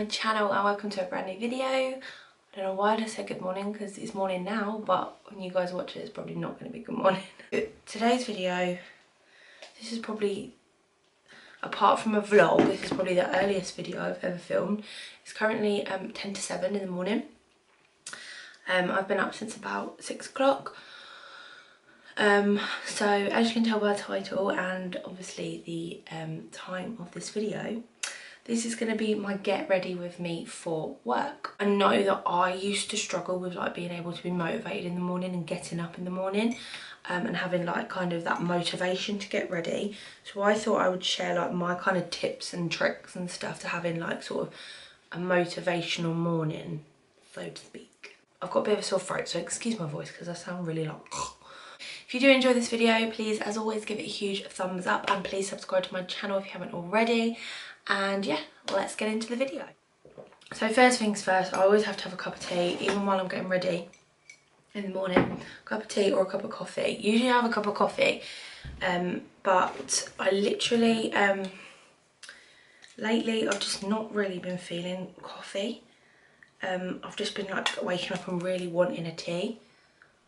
my channel and welcome to a brand new video. I don't know why I just said good morning because it's morning now but when you guys watch it it's probably not going to be good morning. Today's video, this is probably, apart from a vlog, this is probably the earliest video I've ever filmed. It's currently um, 10 to 7 in the morning. Um, I've been up since about 6 o'clock. Um, so as you can tell by the title and obviously the um, time of this video, this is going to be my get ready with me for work. I know that I used to struggle with like being able to be motivated in the morning and getting up in the morning um, and having like kind of that motivation to get ready. So I thought I would share like my kind of tips and tricks and stuff to having like sort of a motivational morning, so to speak. I've got a bit of a sore throat, so excuse my voice because I sound really like if you do enjoy this video, please, as always, give it a huge thumbs up and please subscribe to my channel if you haven't already. And yeah, let's get into the video. So first things first, I always have to have a cup of tea, even while I'm getting ready in the morning. A cup of tea or a cup of coffee. Usually I have a cup of coffee, um, but I literally, um, lately I've just not really been feeling coffee. Um, I've just been like waking up and really wanting a tea.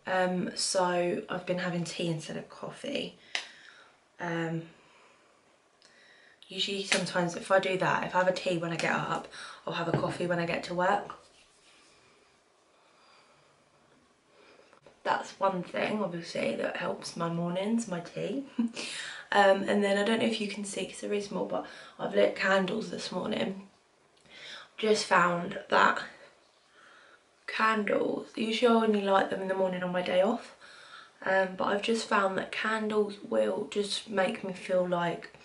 Um, so I've been having tea instead of coffee. Um, usually sometimes if I do that, if I have a tea when I get up, I'll have a coffee when I get to work. That's one thing, obviously, that helps my mornings, my tea. um, and then I don't know if you can see, because there is more, but I've lit candles this morning. Just found that candles. Usually I only light them in the morning on my day off. Um, but I've just found that candles will just make me feel like,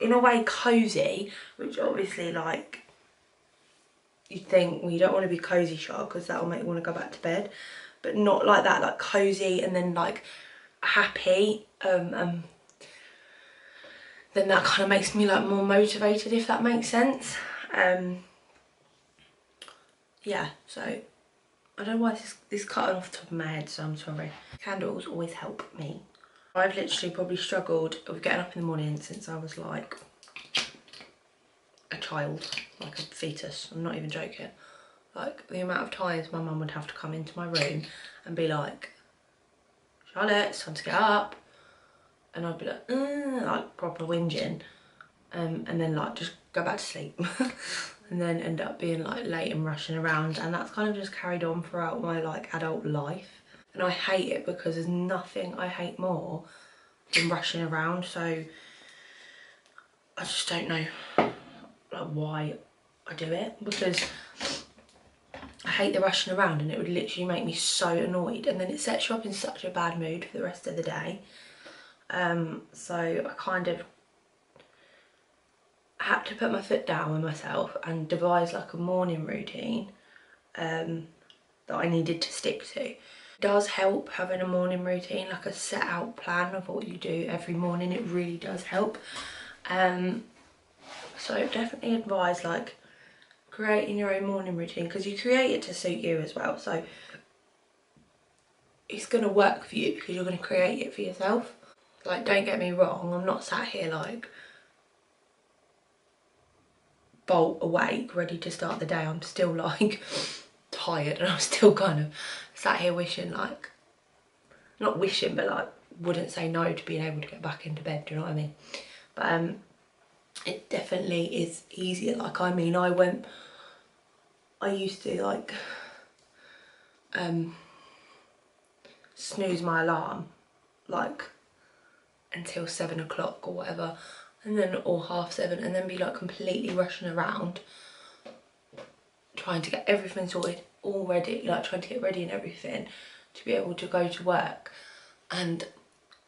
in a way, cosy, which obviously like, you think, well, you don't want to be cozy shot because that will make you want to go back to bed. But not like that, like cozy and then like happy. Um, um, then that kind of makes me like more motivated if that makes sense. Um, yeah, so I don't know why this, this cutting off the top of my head, so I'm sorry. Candles always help me. I've literally probably struggled with getting up in the morning since I was like a child, like a fetus. I'm not even joking. Like the amount of times my mum would have to come into my room and be like, Charlotte, it's time to get up. And I'd be like, mm, like proper whinging. Um, and then like just go back to sleep. and then end up being like late and rushing around and that's kind of just carried on throughout my like adult life and I hate it because there's nothing I hate more than rushing around. So I just don't know like why I do it. Because I hate the rushing around and it would literally make me so annoyed. And then it sets you up in such a bad mood for the rest of the day. Um, so I kind of had to put my foot down with myself and devise like a morning routine um, that I needed to stick to. Does help having a morning routine, like a set out plan of what you do every morning. It really does help. Um, so definitely advise like creating your own morning routine because you create it to suit you as well. So it's going to work for you because you're going to create it for yourself. Like don't get me wrong, I'm not sat here like bolt awake, ready to start the day, I'm still like tired and I'm still kind of sat here wishing like, not wishing, but like wouldn't say no to being able to get back into bed, do you know what I mean? But um, it definitely is easier. Like, I mean, I went, I used to like um, snooze my alarm like until seven o'clock or whatever and then or half seven and then be like completely rushing around trying to get everything sorted already like trying to get ready and everything to be able to go to work. And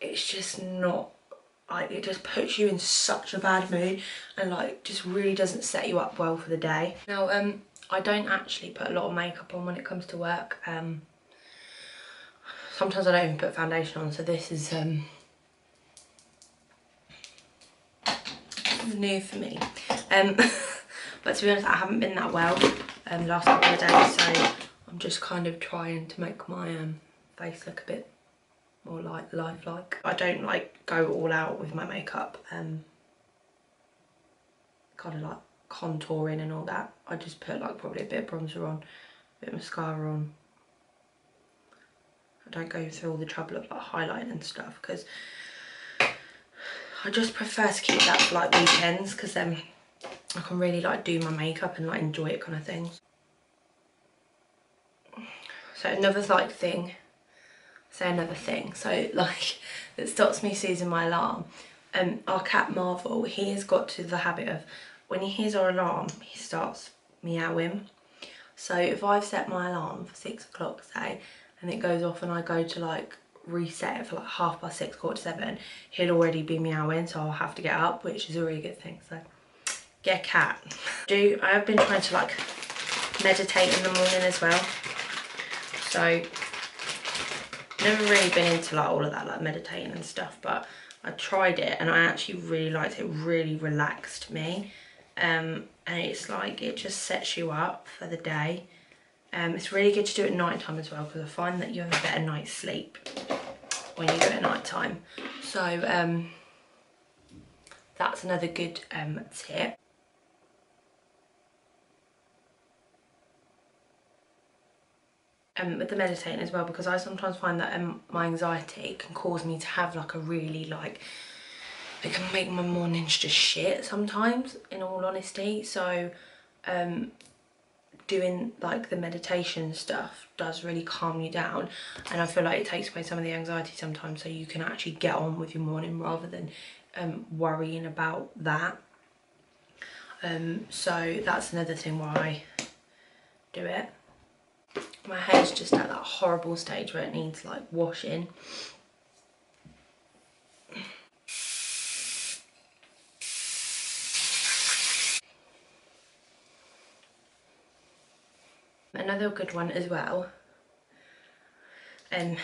it's just not like it just puts you in such a bad mood and like just really doesn't set you up well for the day. Now um i don't actually put a lot of makeup on when it comes to work. Um sometimes i don't even put foundation on so this is um new for me. Um, but to be honest, I haven't been that well um, last couple of days, so I'm just kind of trying to make my um, face look a bit more like lifelike. I don't like go all out with my makeup. Um, kind of like contouring and all that. I just put like probably a bit of bronzer on, a bit of mascara on. I don't go through all the trouble of like highlighting and stuff because I just prefer to keep that for like weekends because then I can really like do my makeup and like enjoy it kind of thing. So another like thing, say another thing, so like that stops me seizing my alarm. Um, our cat Marvel, he has got to the habit of when he hears our alarm, he starts meowing. So if I've set my alarm for six o'clock, say, and it goes off and I go to like reset it for like half past six, quarter seven, he'll already be meowing, so I'll have to get up, which is a really good thing. So get a cat. Do I have been trying to like meditate in the morning as well. So never really been into like all of that like meditating and stuff, but I tried it and I actually really liked it. really relaxed me. Um, and it's like it just sets you up for the day. Um, it's really good to do it at night time as well because I find that you have a better night's sleep when you do it at night time. So um, that's another good um, tip. Um, with the meditating as well because I sometimes find that um, my anxiety can cause me to have like a really like it can make my mornings just shit sometimes in all honesty. So um, doing like the meditation stuff does really calm you down and I feel like it takes away some of the anxiety sometimes so you can actually get on with your morning rather than um, worrying about that. Um, so that's another thing why I do it my hair's just at that horrible stage where it needs like washing. Another good one as well um,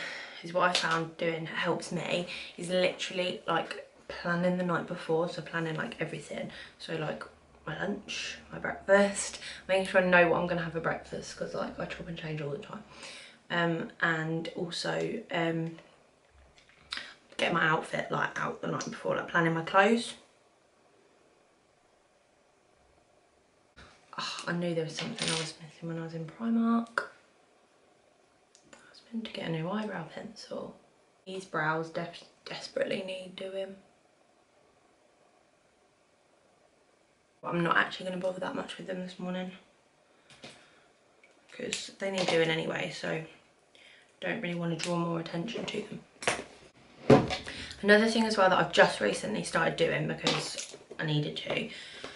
is what I found doing helps me is literally like planning the night before so planning like everything. So like my lunch my breakfast making sure I know what I'm gonna have for breakfast because like I chop and change all the time um, and also um, get my outfit like out the night before like planning my clothes Oh, I knew there was something I was missing when I was in Primark. I was meant to get a new eyebrow pencil. These brows de desperately need doing. But I'm not actually going to bother that much with them this morning. Because they need doing anyway, so don't really want to draw more attention to them. Another thing as well that I've just recently started doing because I needed to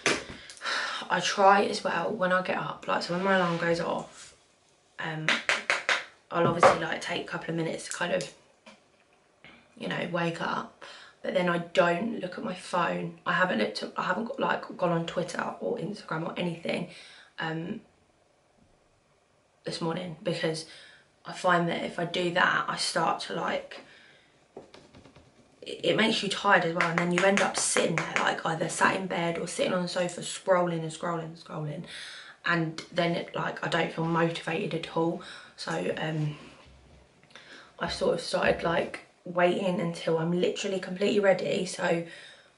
I try as well when I get up, like so when my alarm goes off, um, I'll obviously like take a couple of minutes to kind of, you know, wake up. But then I don't look at my phone. I haven't looked at, I haven't got, like gone on Twitter or Instagram or anything um, this morning because I find that if I do that, I start to like it makes you tired as well. And then you end up sitting there like either sat in bed or sitting on the sofa scrolling and scrolling and scrolling. And then it like I don't feel motivated at all. So um I've sort of started like waiting until I'm literally completely ready so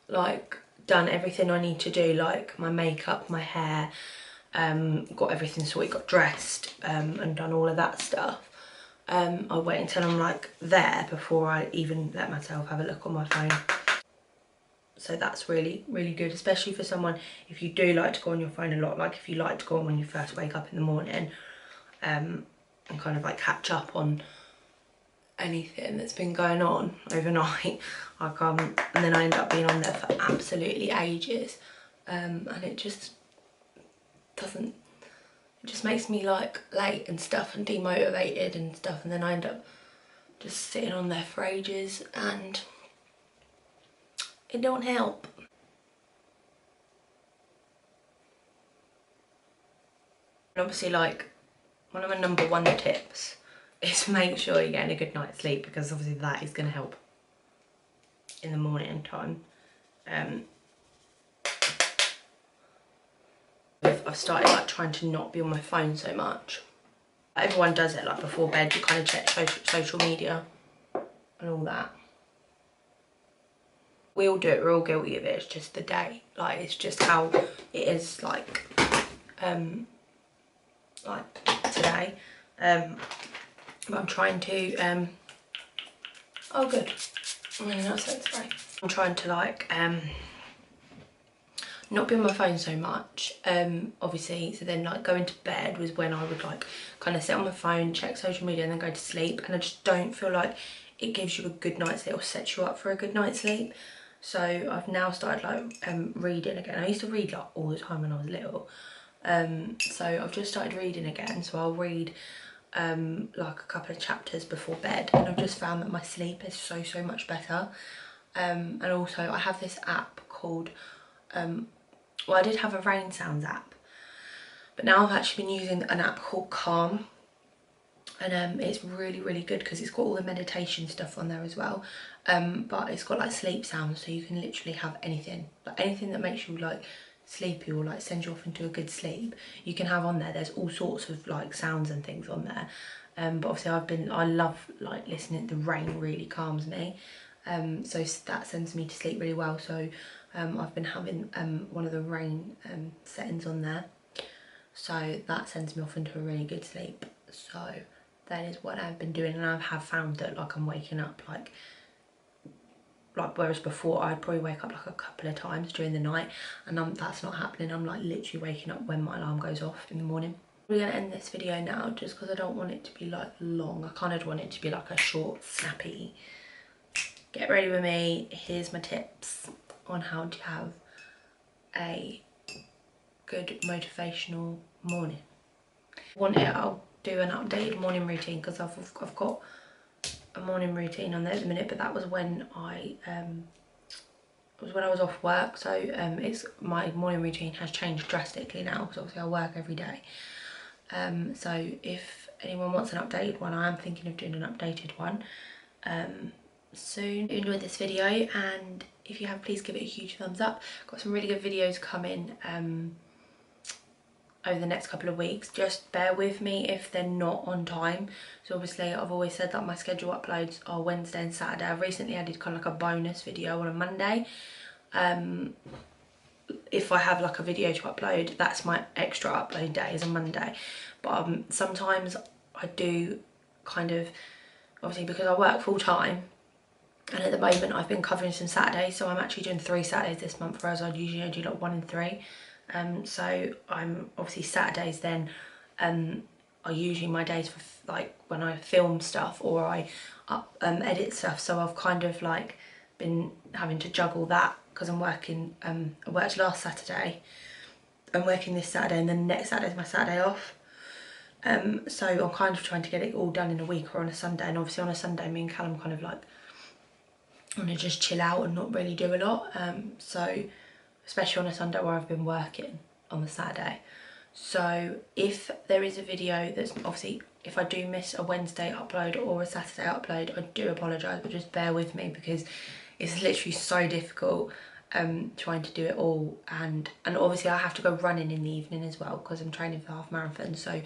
like done everything I need to do like my makeup my hair um got everything sorted got dressed um and done all of that stuff um, I wait until I'm like there before I even let myself have a look on my phone. So that's really, really good, especially for someone, if you do like to go on your phone a lot, like if you like to go on when you first wake up in the morning um, and kind of like catch up on anything that's been going on overnight. I come and then I end up being on there for absolutely ages um, and it just doesn't it just makes me like late and stuff and demotivated and stuff and then I end up just sitting on there for ages and it don't help. And obviously like one of my number one tips is make sure you're getting a good night's sleep because obviously that is going to help in the morning time. Um, I've started like trying to not be on my phone so much. Everyone does it like before bed, you kind of check social, social media and all that. we all do it we're all guilty of it it's just the day like it's just how it is like um like today um but i'm trying to um oh good i mean that's so spray i'm trying to like um not be on my phone so much um obviously so then like going to bed was when i would like kind of sit on my phone check social media and then go to sleep and i just don't feel like it gives you a good night's sleep or sets you up for a good night's sleep so I've now started like um, reading again. I used to read like all the time when I was little. Um, so I've just started reading again. So I'll read um, like a couple of chapters before bed and I've just found that my sleep is so, so much better. Um, and also I have this app called, um, well I did have a rain sounds app, but now I've actually been using an app called Calm and um, it's really really good because it's got all the meditation stuff on there as well um, but it's got like sleep sounds so you can literally have anything like anything that makes you like sleepy or like send you off into a good sleep you can have on there. There's all sorts of like sounds and things on there. Um, but obviously I've been I love like listening the rain really calms me. Um, so that sends me to sleep really well. So um, I've been having um, one of the rain um, settings on there. So that sends me off into a really good sleep. So that is what I've been doing and I have found that like I'm waking up like like whereas before I'd probably wake up like a couple of times during the night and that's not happening. I'm like literally waking up when my alarm goes off in the morning. We're gonna end this video now just because I don't want it to be like long. I kind of want it to be like a short snappy get ready with me. Here's my tips on how to have a good motivational morning. Want it I'll do an updated morning routine because I've, I've got a morning routine on there at the minute but that was when I um, was when I was off work so um, it's my morning routine has changed drastically now because obviously I work every day um, so if anyone wants an updated one I am thinking of doing an updated one um, soon. Enjoyed this video and if you have please give it a huge thumbs up. Got some really good videos coming um, over the next couple of weeks. Just bear with me if they're not on time. So obviously I've always said that my schedule uploads are Wednesday and Saturday. I've recently added kind of like a bonus video on a Monday. Um, if I have like a video to upload that's my extra upload day is a Monday. But um, sometimes I do kind of obviously because I work full time and at the moment I've been covering some Saturdays. So I'm actually doing three Saturdays this month whereas I'd usually do like one and three um, so I'm obviously Saturdays then um, are usually my days for like when I film stuff or I up, um, edit stuff. So I've kind of like been having to juggle that because I'm working um, I worked last Saturday. I'm working this Saturday and then next Saturday is my Saturday off. Um, so I'm kind of trying to get it all done in a week or on a Sunday. And obviously on a Sunday me and Callum kind of like want to just chill out and not really do a lot. Um, so especially on a Sunday where I've been working on the Saturday. So if there is a video that's obviously, if I do miss a Wednesday upload or a Saturday upload, I do apologise, but just bear with me because it's literally so difficult um, trying to do it all. And, and obviously I have to go running in the evening as well because I'm training for half marathon. So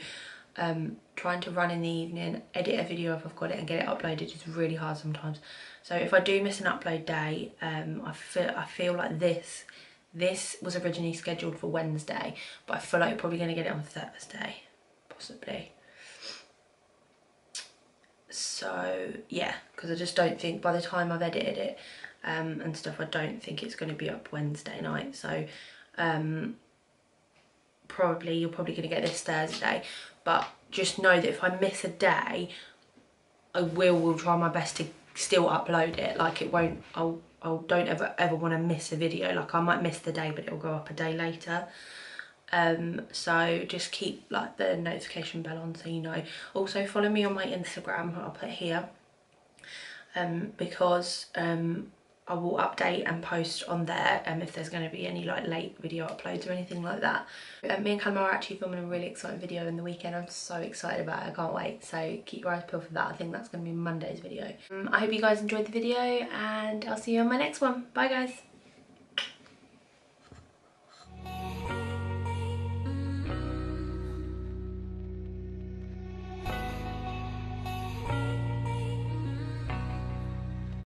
um, trying to run in the evening, edit a video if I've got it and get it uploaded is really hard sometimes. So if I do miss an upload day, um, I feel I feel like this this was originally scheduled for Wednesday, but I feel like you're probably going to get it on Thursday, possibly. So yeah, because I just don't think by the time I've edited it um, and stuff, I don't think it's going to be up Wednesday night. So um, probably you're probably going to get this Thursday, but just know that if I miss a day, I will will try my best to still upload it. Like it won't. I'll I don't ever ever want to miss a video. Like I might miss the day but it'll go up a day later. Um, so just keep like the notification bell on so you know. Also follow me on my Instagram I'll put here. Um, because um, I will update and post on there um, if there's going to be any like late video uploads or anything like that. Um, me and Callum are actually filming a really exciting video in the weekend. I'm so excited about it. I can't wait. So keep your eyes peeled for that. I think that's going to be Monday's video. Um, I hope you guys enjoyed the video and I'll see you on my next one. Bye guys.